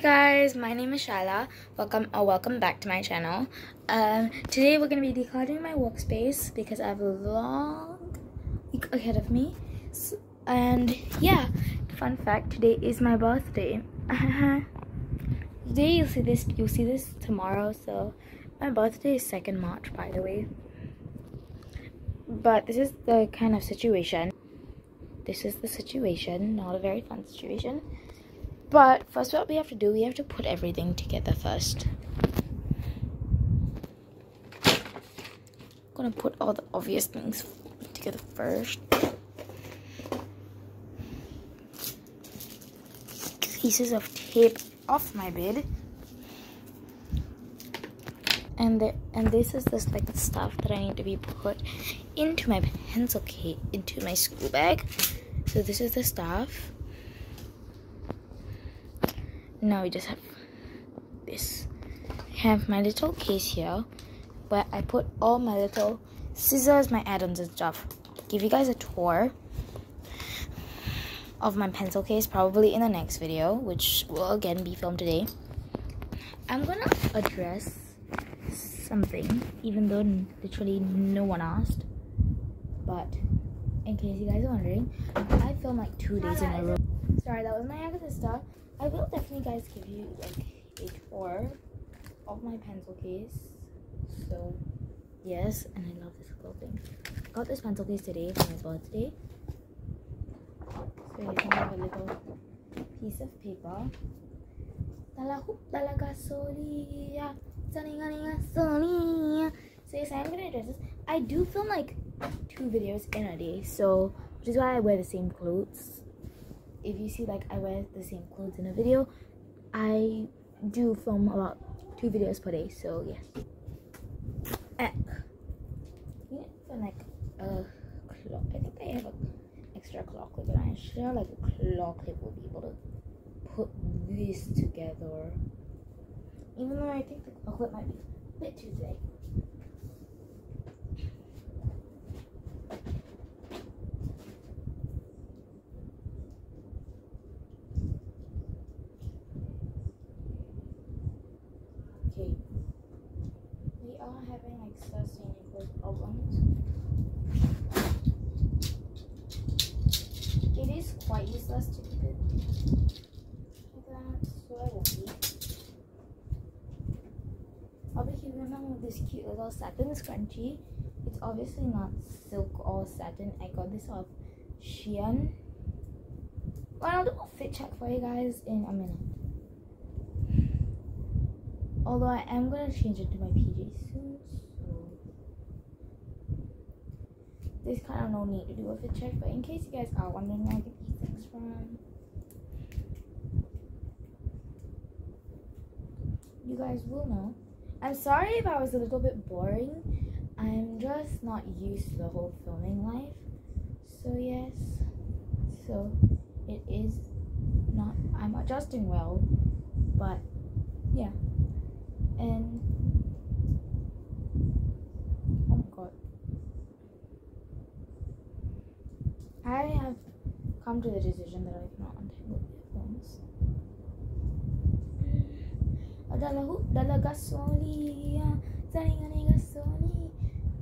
Hey guys, my name is Shyla. Welcome or welcome back to my channel. Um, today we're gonna be decluttering my workspace because I have a long week ahead of me. So, and yeah, fun fact: today is my birthday. today you'll see this. You'll see this tomorrow. So my birthday is second March, by the way. But this is the kind of situation. This is the situation. Not a very fun situation. But first what we have to do, we have to put everything together first. I'm gonna put all the obvious things together first. Pieces of tape off my bed. And the, and this is just like stuff that I need to be put into my pencil case, into my school bag. So this is the stuff now we just have this. I have my little case here where I put all my little scissors my add-ons and stuff. Give you guys a tour of my pencil case probably in the next video which will again be filmed today. I'm gonna address something even though literally no one asked. But in case you guys are wondering I filmed like two days in a row. Sorry that was my younger sister I will definitely guys give you like a tour of my pencil case. So yes, and I love this clothing. Got this pencil case today for my birthday. So you can have a little piece of paper. So yes, I'm gonna address this. I do film like two videos in a day, so which is why I wear the same clothes if you see like I wear the same clothes in a video, I do film about two videos per day. So yeah. Uh, yeah, for like a clock. I think I have an extra clock clip, and I should like a clock clip will be able to put this together. Even though I think the clock clip might be a bit too big. Quite useless to keep it like that, so I will be keeping them with this cute little satin scrunchie. It's obviously not silk or satin. I got this off Shein. Well, I'll do a fit check for you guys in a minute. Although I am gonna change it to my PJs soon, so there's kind of no need to do a fit check. But in case you guys are wondering, where I get things from. You guys will know. I'm sorry if I was a little bit boring. I'm just not used to the whole filming life. So yes. So it is not I'm adjusting well, but yeah. And oh god. I have come to the decision that I cannot untangle earphones.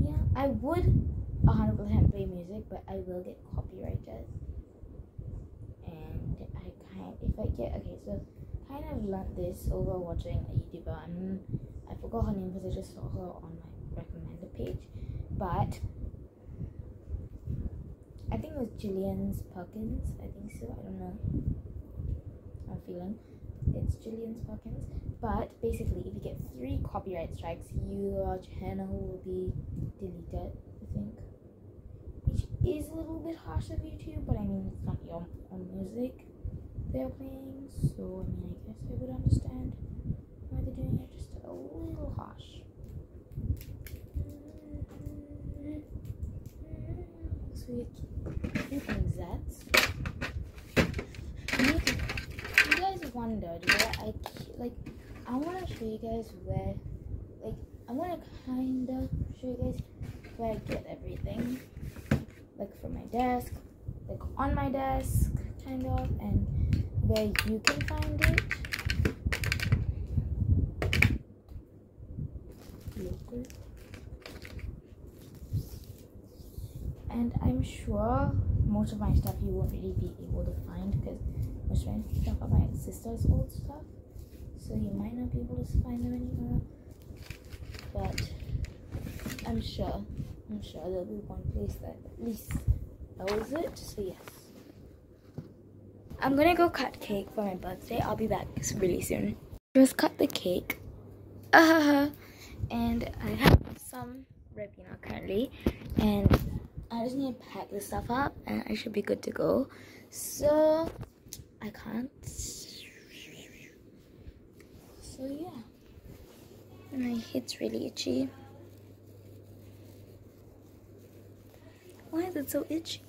Yeah, I would 100% play music, but I will get copyrighted. And I kind, if I get okay, so kind of learned this over watching a YouTuber, and I forgot her name because I just saw her on my recommended page, but I think it was Gillian's Perkins. I think so. I don't know. I'm feeling it's Gillian's Perkins. But basically, if you get three copyright strikes, your channel will be deleted. I think, which is a little bit harsh of YouTube, but I mean it's not your own music they're playing, so I mean I guess I would understand why they're doing it. Just a little harsh. So few things that you guys wondered where I like I want to show you guys where like I want to kind of show you guys where I get everything like from my desk like on my desk kind of and where you can find it. And I'm sure most of my stuff you won't really be able to find because most of my stuff are my sister's old stuff. So you might not be able to find them anywhere. But I'm sure, I'm sure there'll be one place that at least knows it. So yes. I'm gonna go cut cake for my birthday. I'll be back really soon. Just cut the cake. Uh, huh. and I have some Ribena currently. And I just need to pack this stuff up and I should be good to go. So I can't. So yeah. My head's really itchy. Why is it so itchy?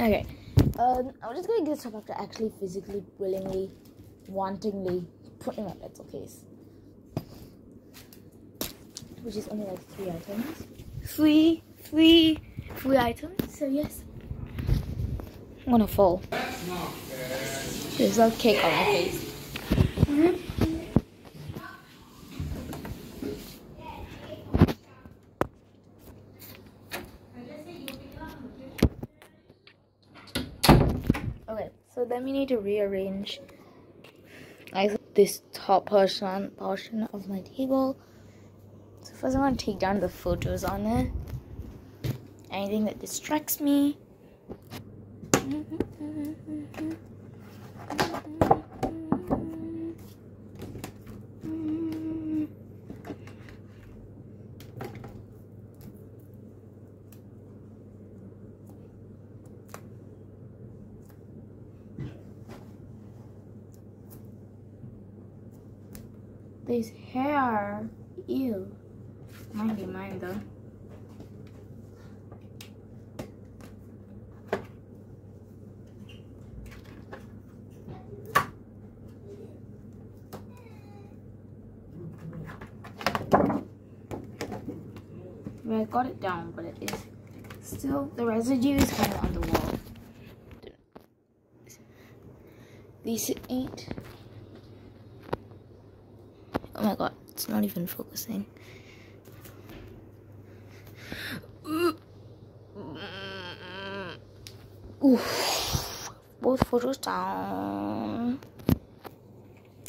Okay. Um, I'm just gonna get stuff after actually physically, willingly, wantingly putting my pencil case. Which is only like three items. Three, three, three items. So yes. I'm gonna fall. There's a cake on my face. Okay, so then we need to rearrange like this top portion portion of my table. So first I'm gonna take down the photos on it. Anything that distracts me. This hair. Ew. Might be mine though. I got it down, but it is still, the residue is kind of on the wall. These ain't Oh my god, it's not even focusing. Oof. Both photos down.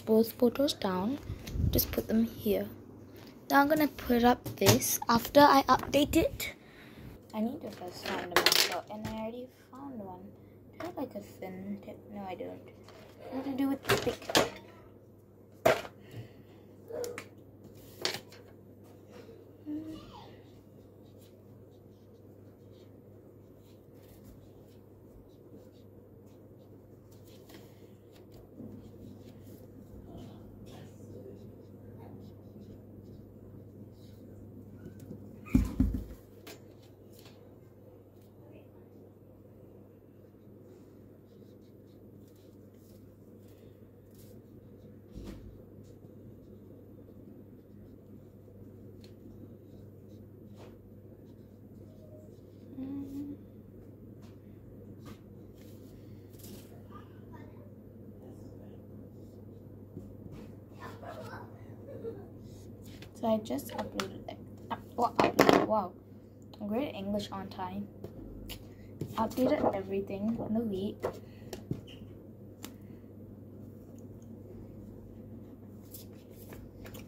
Both photos down. Just put them here. Now I'm gonna put up this after I update it. I need to first find a marker, and I already found one. Do I have like a thin tip? No, I don't. What to do with the thick So I just uploaded it. Well, uploaded, wow. Great English on time. Updated everything in the week.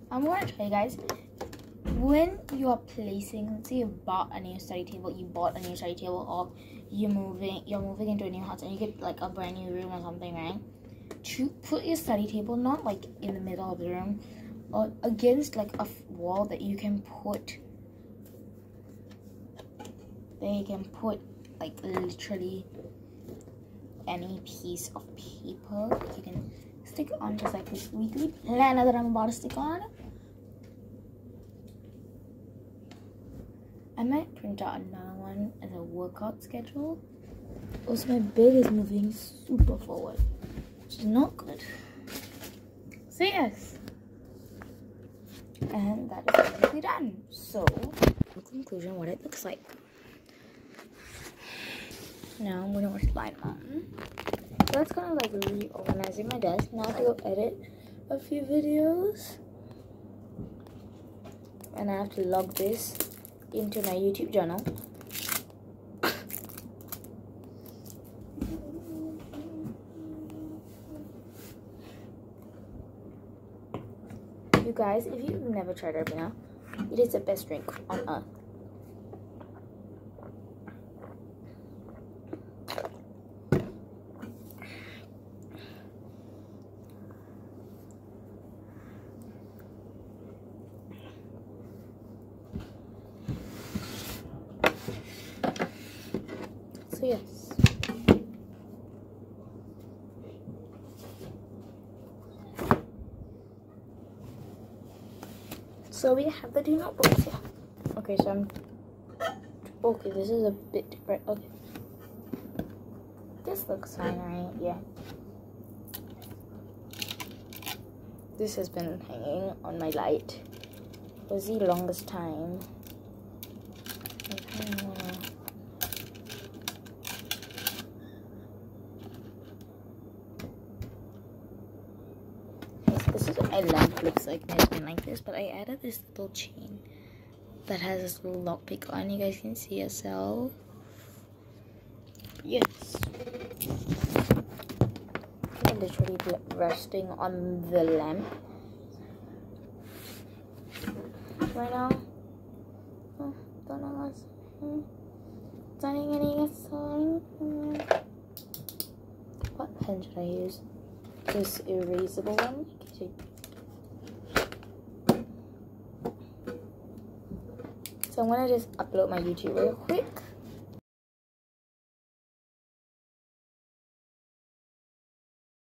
I'm gonna tell you guys when you are placing let's say you bought a new study table you bought a new study table or you're moving you're moving into a new house and you get like a brand new room or something right to put your study table not like in the middle of the room or against like a wall that you can put that you can put like literally any piece of paper you can stick on just like this weekly planner that I'm about to stick on. I might print out another one as a workout schedule. Also, my bed is moving super forward, which is not good. So yes, and that is basically done. So, in conclusion, what it looks like. Now I'm gonna Blind Mountain. So that's kind of like reorganizing my desk. Now to go edit a few videos. and I have to log this into my YouTube channel. Guys, if you've never tried Ribena, it is the best drink on earth. So yes. So we have the two notebooks here. Okay, so I'm okay, this is a bit different. Okay. This looks fine, right? Yeah. This has been hanging on my light for the longest time. This is what my lamp looks like it's been like this, but I added this little chain that has this little lockpick on. You guys can see yourself. Yes. I'm literally resting on the lamp right now. Oh, don't know what's hmm. What pen should I use? This erasable one. So I'm gonna just upload my YouTube real quick.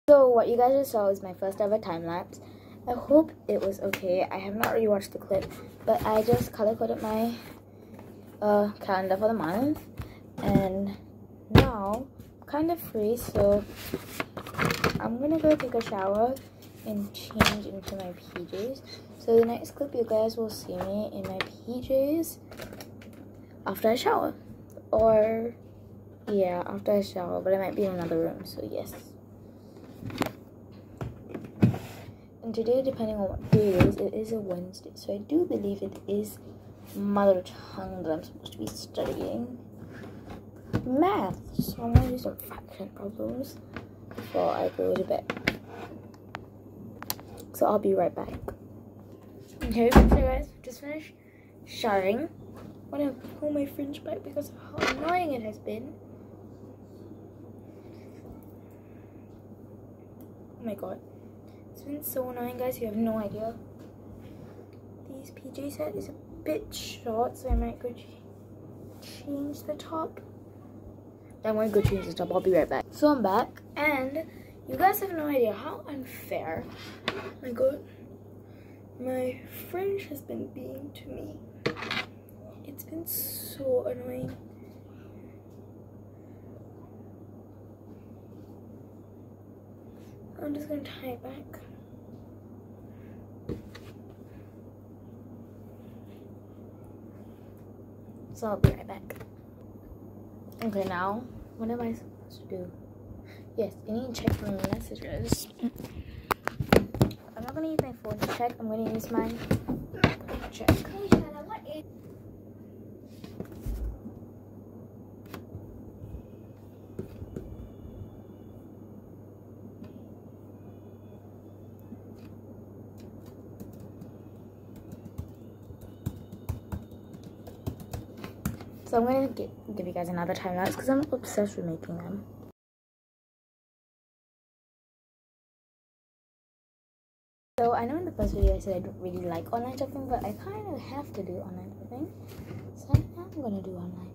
So what you guys just saw is my first ever time lapse. I hope it was okay. I have not rewatched the clip, but I just color coded my uh, calendar for the month, and now I'm kind of free, so I'm gonna go take a shower and change into my PJs. So the next clip you guys will see me in my PJs after I shower. Or yeah, after I shower, but I might be in another room, so yes. And today, depending on what day it is, it is a Wednesday. So I do believe it is mother tongue that I'm supposed to be studying. Math. So I'm gonna do some fraction problems before I go to bed. So I'll be right back. Okay, so guys, just finished showering. I want to pull my fringe back because of how annoying it has been. Oh my god. It's been so annoying, guys. You have no idea. These PJ set is a bit short, so I might go change the top. I'm going to go change the top. I'll be right back. So I'm back, and you guys have no idea how unfair. Oh my god. My fringe has been being to me. It's been so annoying. I'm just gonna tie it back. So I'll be right back. Okay, now, what am I supposed to do? Yes, to check my messages. I'm gonna use my phone to check, I'm gonna use my check. So I'm gonna get, give you guys another time lapse because I'm obsessed with making them. So I know in the first video I said I don't really like online shopping, but I kind of have to do online shopping. So I am gonna do online.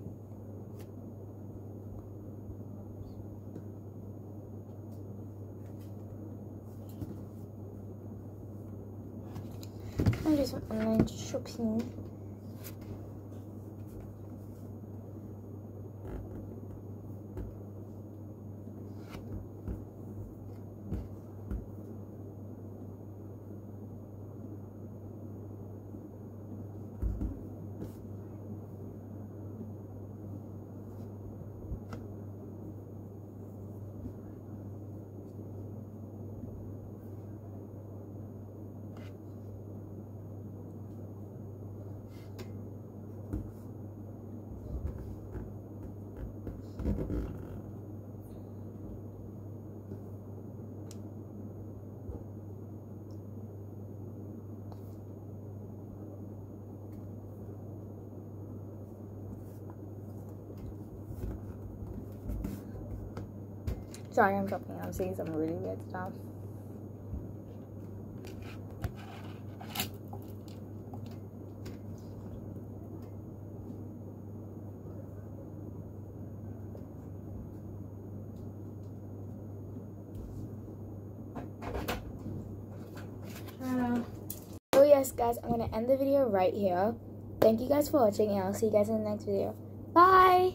I'm some online shopping. Sorry, I'm joking. I'm saying some really weird stuff. So yes guys, I'm gonna end the video right here. Thank you guys for watching and I'll see you guys in the next video. Bye!